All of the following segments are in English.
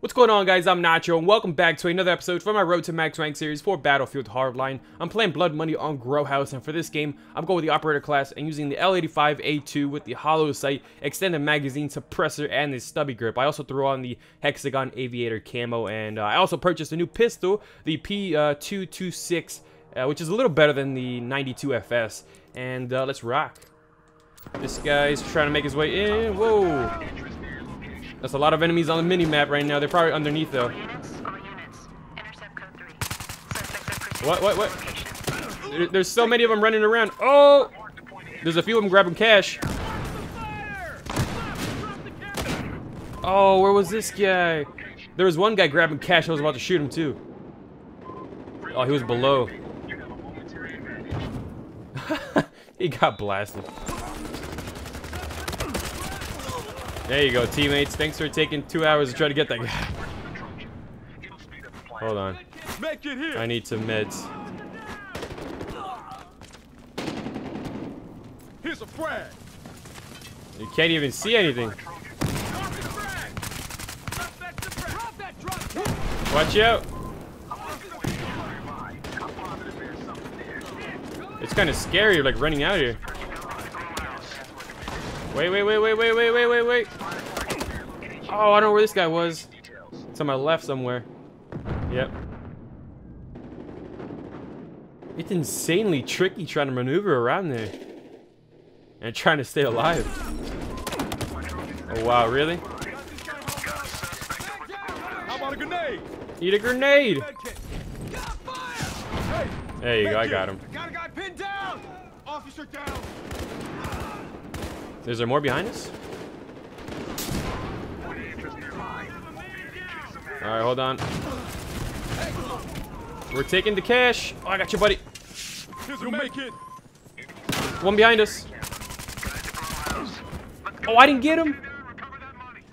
What's going on guys, I'm Nacho and welcome back to another episode from my Road to Max Rank series for Battlefield Hardline. I'm playing Blood Money on Grow House and for this game, I'm going with the Operator class and using the L85A2 with the hollow sight, extended magazine suppressor, and the stubby grip. I also threw on the Hexagon Aviator camo and uh, I also purchased a new pistol, the P226, uh, which is a little better than the 92FS. And uh, let's rock. This guy's trying to make his way in. Whoa! That's a lot of enemies on the mini-map right now. They're probably underneath, though. What, what, what? There's so many of them running around. Oh! There's a few of them grabbing cash. Oh, where was this guy? There was one guy grabbing cash. I was about to shoot him, too. Oh, he was below. he got blasted. There you go, teammates. Thanks for taking two hours to try to get that guy. Hold on. I need some meds. Here's a frag. You can't even see anything. Watch out. It's kind of scary, like running out here. Wait, wait, wait, wait, wait, wait, wait, wait, wait. Oh, I don't know where this guy was. It's on my left somewhere. Yep. It's insanely tricky trying to maneuver around there. And trying to stay alive. Oh, wow, really? Eat a grenade! There you go, I got him. Is there more behind us? Alright, hold on. We're taking the cash. Oh, I got you, buddy. You make it. One behind us. Oh, I didn't get him.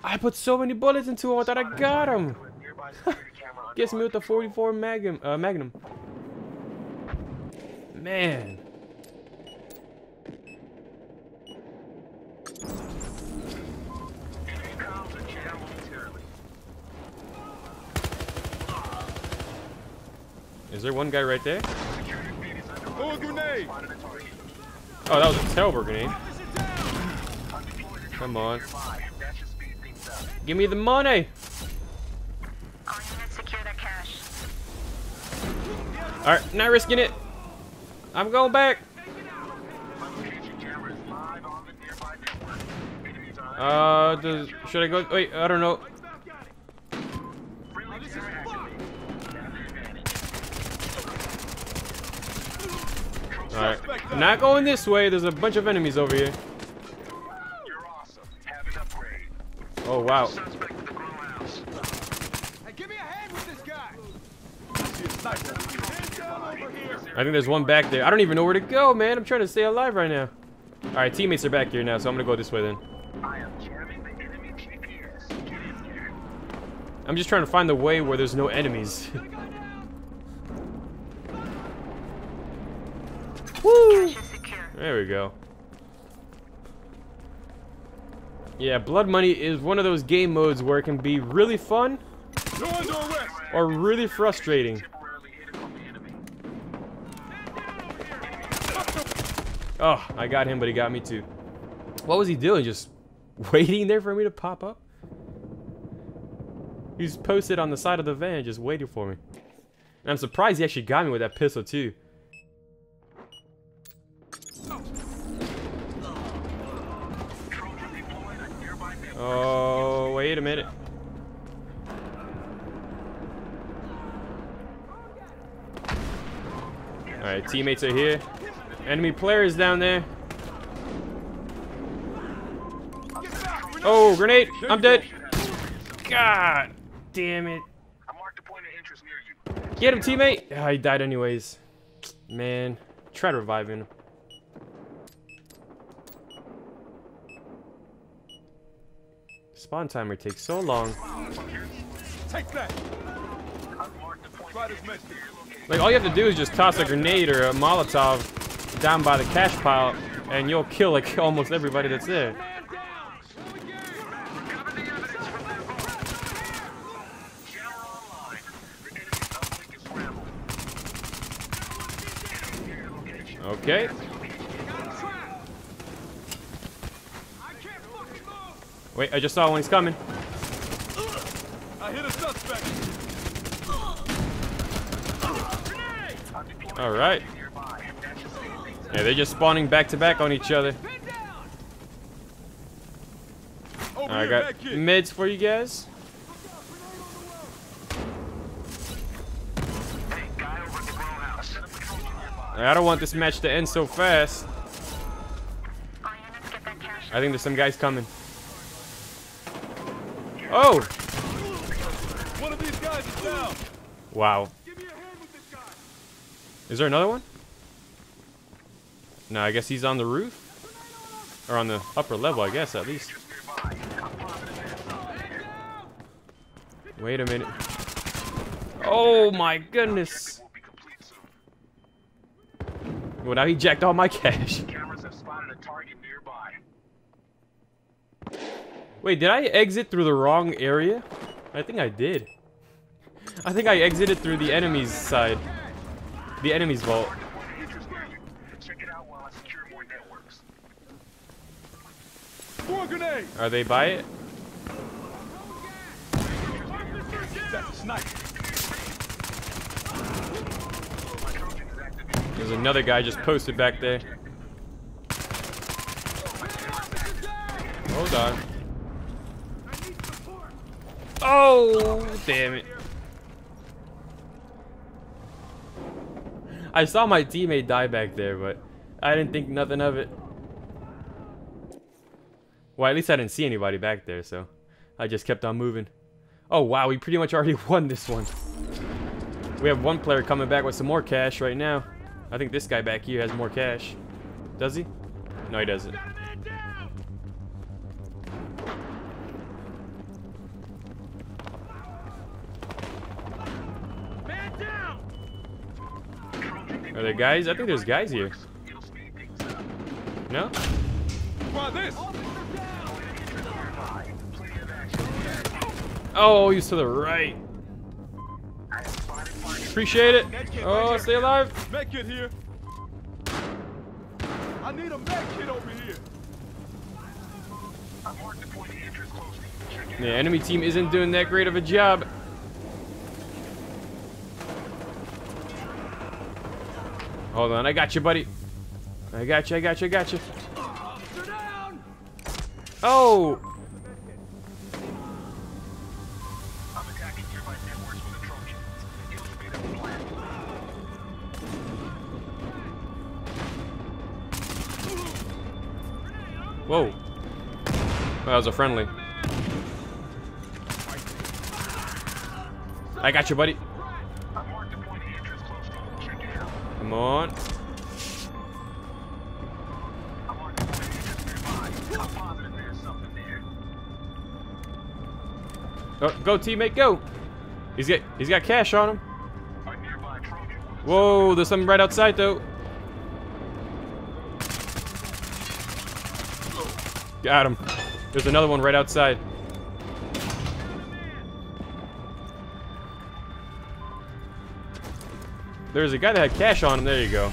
I put so many bullets into him. I thought I got him. Gets me with the 44 Magnum. Uh, Magnum. Man. Is there one guy right there? A grenade. Oh, that was a terrible grenade. Come on. Give me the money. All units secure their cash. Alright, not risking it. I'm going back. Uh, does, should I go? Wait, I don't know. Alright, not going this way. There's a bunch of enemies over here. Oh, wow. I think there's one back there. I don't even know where to go, man. I'm trying to stay alive right now. Alright, teammates are back here now, so I'm gonna go this way then. I'm just trying to find the way where there's no enemies. Woo! There we go. Yeah, Blood Money is one of those game modes where it can be really fun or really frustrating. Oh, I got him, but he got me too. What was he doing? Just waiting there for me to pop up? He's posted on the side of the van, just waiting for me. And I'm surprised he actually got me with that pistol too. Oh, wait a minute. Alright, teammates are here. Enemy players down there. Oh, grenade! I'm dead. God damn it. Get him, teammate! Ah, he died anyways. Man, try to reviving him. Spawn timer takes so long. Take that. Like, all you have to do is just toss a grenade or a Molotov down by the cash pile, and you'll kill, like, almost everybody that's there. Okay. Wait, I just saw one. He's coming. I hit a suspect. All right. Yeah, they're just spawning back to back on each other. I got mids for you guys. I don't want this match to end so fast. I think there's some guys coming. Oh! One of these guys is down. Wow. Give me a hand with this guy. Is there another one? No, I guess he's on the roof? Or on the upper level, I guess, at least. Wait a minute. Oh my goodness! Well, now he jacked all my cash. Wait, did I exit through the wrong area? I think I did. I think I exited through the enemy's side. The enemy's vault. Are they by it? There's another guy just posted back there. Hold on. Oh, damn it. I saw my teammate die back there, but I didn't think nothing of it. Well, at least I didn't see anybody back there, so I just kept on moving. Oh, wow, we pretty much already won this one. We have one player coming back with some more cash right now. I think this guy back here has more cash. Does he? No, he doesn't. Are there guys? I think there's guys here. No? This. Oh, he's to the right. Appreciate it. Oh, stay alive. Med kit here. I need a med kit over here. I've marked the point of interest closely. Check it The enemy team isn't doing that great of a job. Hold on, I got you, buddy. I got you, I got you, I got you. Oh! Whoa. That was a friendly. I got you, buddy. Something there. Oh, go, teammate, go. He's got he's got cash on him. Whoa, there's something right outside though. Got him. There's another one right outside. There's a guy that had cash on him. There you go.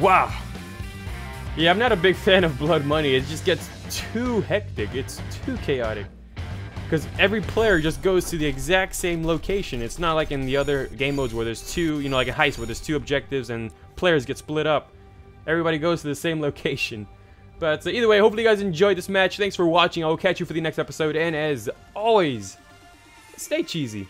Wow. Yeah, I'm not a big fan of Blood Money. It just gets too hectic. It's too chaotic. Because every player just goes to the exact same location. It's not like in the other game modes where there's two, you know, like a heist where there's two objectives and players get split up. Everybody goes to the same location. But uh, either way, hopefully you guys enjoyed this match. Thanks for watching. I will catch you for the next episode. And as always, stay cheesy.